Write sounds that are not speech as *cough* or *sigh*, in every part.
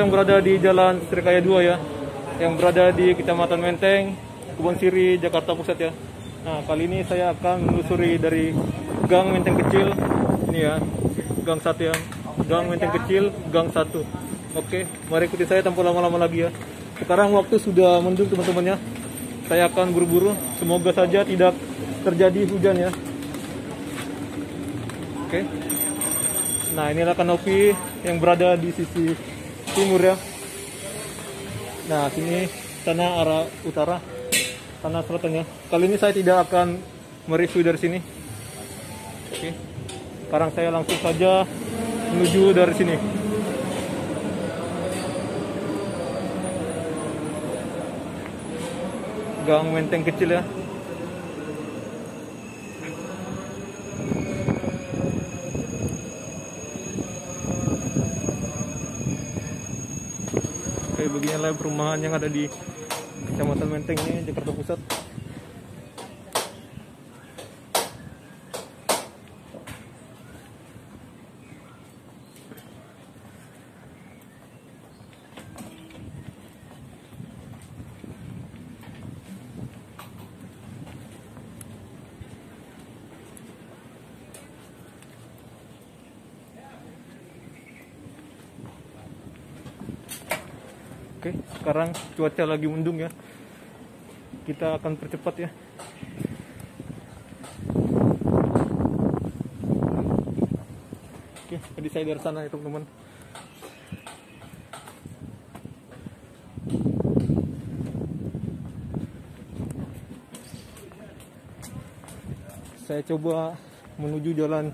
sedang berada di Jalan Srikaya 2 ya, yang berada di Kecamatan Menteng, Kebon Siri, Jakarta Pusat ya. Nah, kali ini saya akan menelusuri dari Gang Menteng Kecil, ini ya, Gang 1 ya, Gang Menteng Kecil, Gang 1. Oke, mari ikuti saya tanpa lama-lama lagi ya. Sekarang waktu sudah mendung teman-teman ya. Saya akan buru-buru, semoga saja tidak terjadi hujan ya. Oke. Nah, inilah kanopi yang berada di sisi timur ya. Nah, sini sana arah utara, sana selatan ya. Kali ini saya tidak akan mereview dari sini. Oke. Sekarang saya langsung saja menuju dari sini. Gang Menteng kecil ya. Oke, beginilah perumahan yang ada di Kecamatan Menteng ini, Jakarta Pusat. Oke, sekarang cuaca lagi mendung ya. Kita akan percepat ya. Oke, tadi saya dari sana ya teman-teman. Saya coba menuju jalan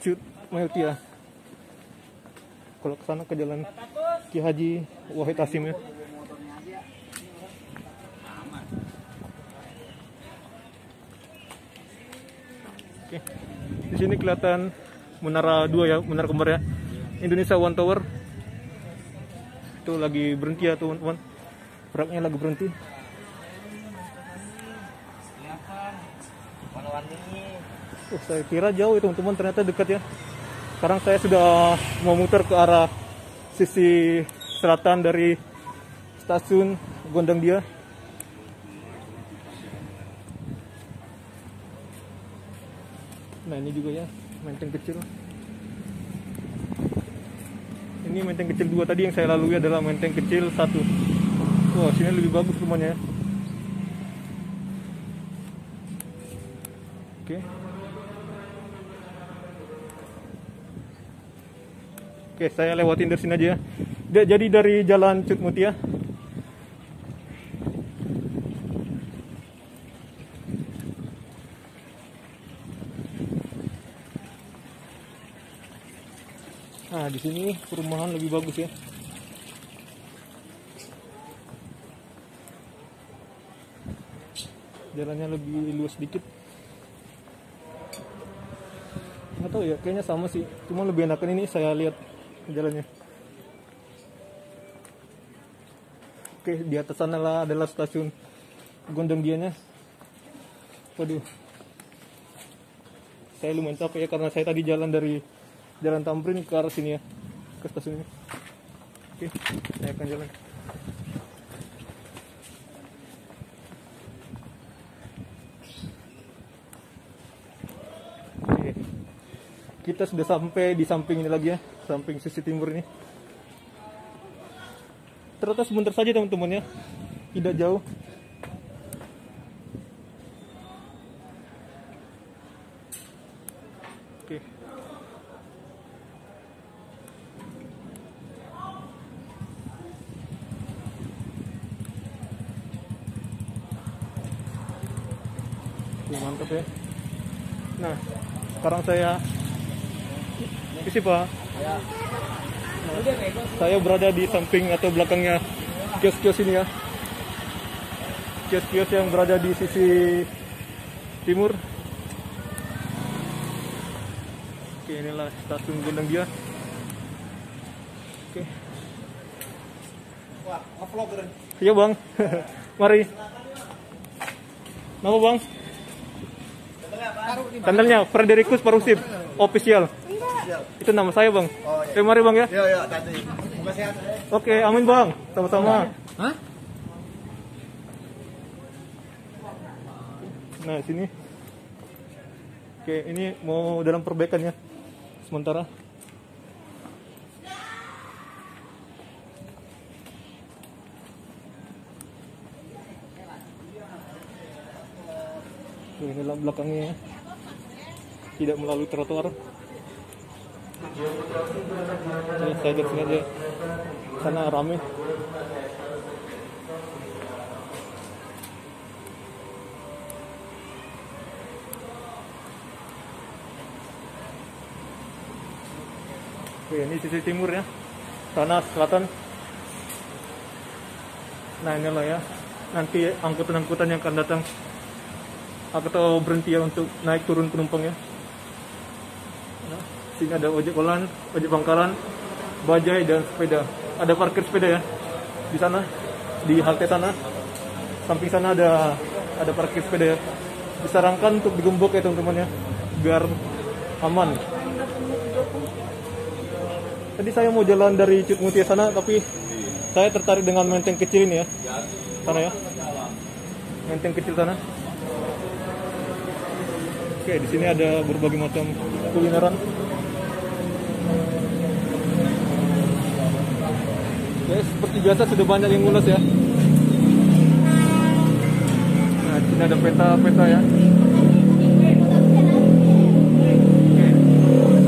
Cut Mayutia. Kalau ke sana ke jalan Ki Haji Wahid Hasim ya. Di sini kelihatan menara dua ya, menara kembar ya. Indonesia One Tower. Itu lagi berhenti ya teman-teman. Truknya lagi berhenti. Oh, saya kira jauh ya teman-teman, ternyata dekat ya. Sekarang saya sudah mau muter ke arah sisi selatan dari stasiun Gondang Dia. Nah ini juga ya menteng kecil. Ini menteng kecil dua tadi yang saya lalui adalah menteng kecil satu. Wah sini lebih bagus rumahnya ya. Oke. Oke, saya lewatin dari sini aja ya. Jadi dari jalan Cut Mutia. Di sini perumahan lebih bagus ya. Jalannya lebih luas sedikit. Nggak tahu ya, kayaknya sama sih. Cuma lebih enakan ini saya lihat jalannya. Oke, di atas sana lah adalah stasiun Gondang Dianya. Waduh. Saya lumayan capek ya karena saya tadi jalan dari Jalan Tamrin ke arah sini ya. Ke stasiun ini. Oke, saya akan jalan. Oke. Kita sudah sampai di samping ini lagi ya, samping sisi timur ini. Ternyata sebentar saja teman-teman ya, tidak jauh. Mantap ya. Nah, sekarang saya isi pak. Saya berada di samping atau belakangnya kios-kios ini ya. Kios-kios yang berada di sisi timur. Oke, inilah stasiun Gondang Dia. Oke. Wah, ngevlogger. Iya bang, *laughs* mari. Nama bang? Tandanya Frederikus Parusip, official. Itu nama saya bang. Oh, iya. Bang ya. Yo yo tadi. Oke, amin bang. Sama-sama. Hah? Nah, sini. Oke, ini mau dalam perbaikan ya. Sementara. Tuh, ini belakangnya ya. Tidak melalui trotoar. Ini saya dari sini aja. Sana rame. Oke, ini sisi timur ya. Sana selatan. Nah, inilah ya. Nanti angkutan-angkutan yang akan datang atau berhenti ya untuk naik turun penumpang ya. Sini ada ojek online, ojek pangkalan, bajai dan sepeda. Ada parkir sepeda ya. Di sana di halte sana. Samping sana ada ada parkir sepeda ya. Disarankan untuk digembok ya teman-teman ya. Biar aman. Tadi saya mau jalan dari Cutmutia sana, tapi saya tertarik dengan menteng kecil ini ya. Sana ya. Menteng kecil sana. Oke, di sini ada berbagai macam kulineran. Oke, seperti biasa sudah banyak yang ngulas ya. Nah, di sini ada peta-peta ya. Oke.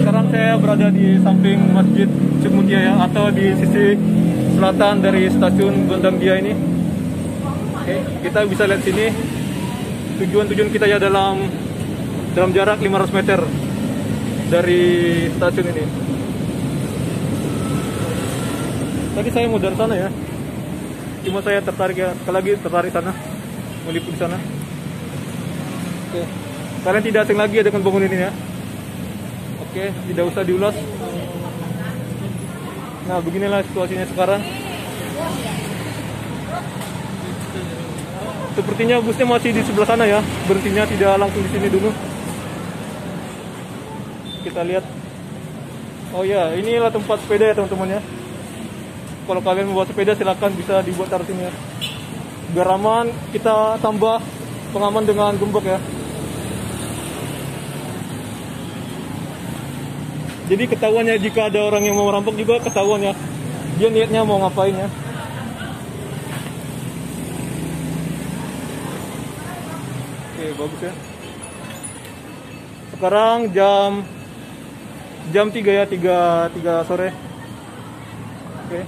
Sekarang saya berada di samping Masjid Cukmutia ya atau di sisi selatan dari stasiun Gondang Dia ini. Oke, kita bisa lihat sini tujuan-tujuan kita ya dalam dalam jarak 500 meter dari stasiun ini. Tadi saya mau dari sana ya. Cuma saya tertarik ya, sekali lagi tertarik sana. Meliput di sana. Oke. Kalian tidak asing lagi ya dengan bangunan ini ya. Oke, tidak usah diulas. Nah, beginilah situasinya sekarang. Sepertinya busnya masih di sebelah sana ya. Berhentinya tidak langsung di sini dulu. Kita lihat. Oh ya, inilah tempat sepeda ya teman-teman ya. Kalau kalian membawa sepeda silakan bisa dibuat taruh sini ya. Biar aman, kita tambah pengaman dengan gembok ya. Jadi ketahuannya jika ada orang yang mau merampok juga ketahuan ya. Dia niatnya mau ngapain ya. Oke, bagus ya. Sekarang jam jam 3 ya, 3 3 sore. Oke.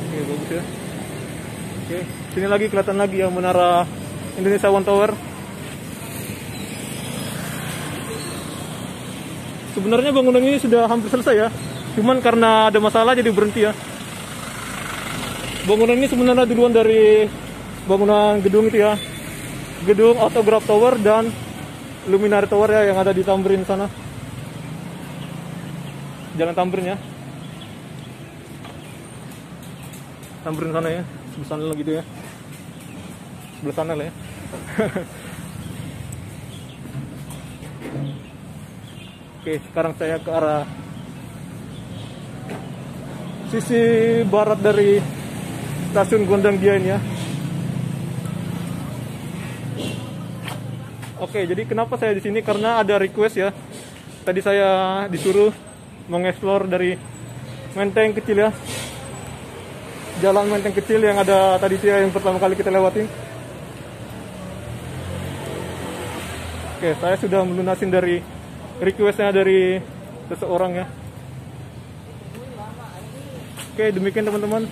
Oke, bagus ya. Oke, sini lagi kelihatan lagi ya menara Indonesia One Tower. Sebenarnya bangunan ini sudah hampir selesai ya. Cuman karena ada masalah jadi berhenti ya. Bangunan ini sebenarnya duluan dari bangunan gedung itu ya. Gedung Autograph Tower dan Luminary Tower ya yang ada di Tamrin sana. Jalan Tamrin ya. Tamrin sana ya. Sebelah sana gitu ya. Sebelah sana lah ya. *laughs* Oke, sekarang saya ke arah sisi barat dari stasiun Gondang Dia ini ya. Oke, jadi kenapa saya di sini? Karena ada request ya. Tadi saya disuruh mengeksplor dari menteng kecil ya. Jalan menteng kecil yang ada tadi siang yang pertama kali kita lewatin. Oke, saya sudah melunasin dari requestnya dari seseorang ya. Oke, demikian teman-teman.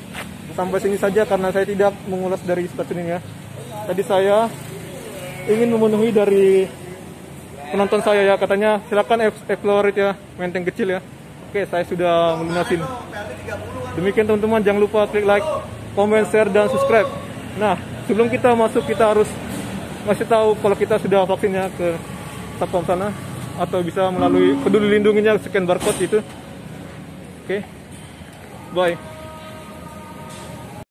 Sampai sini saja karena saya tidak mengulas dari stasiun ini ya. Tadi saya ingin memenuhi dari penonton saya ya katanya silakan explore ya menteng kecil ya. Oke, saya sudah melunasin. Demikian teman-teman, jangan lupa klik like, comment, share dan subscribe. Nah, sebelum kita masuk kita harus masih tahu kalau kita sudah vaksinnya ke satpam sana atau bisa melalui peduli lindunginya scan barcode itu. Oke. Bye.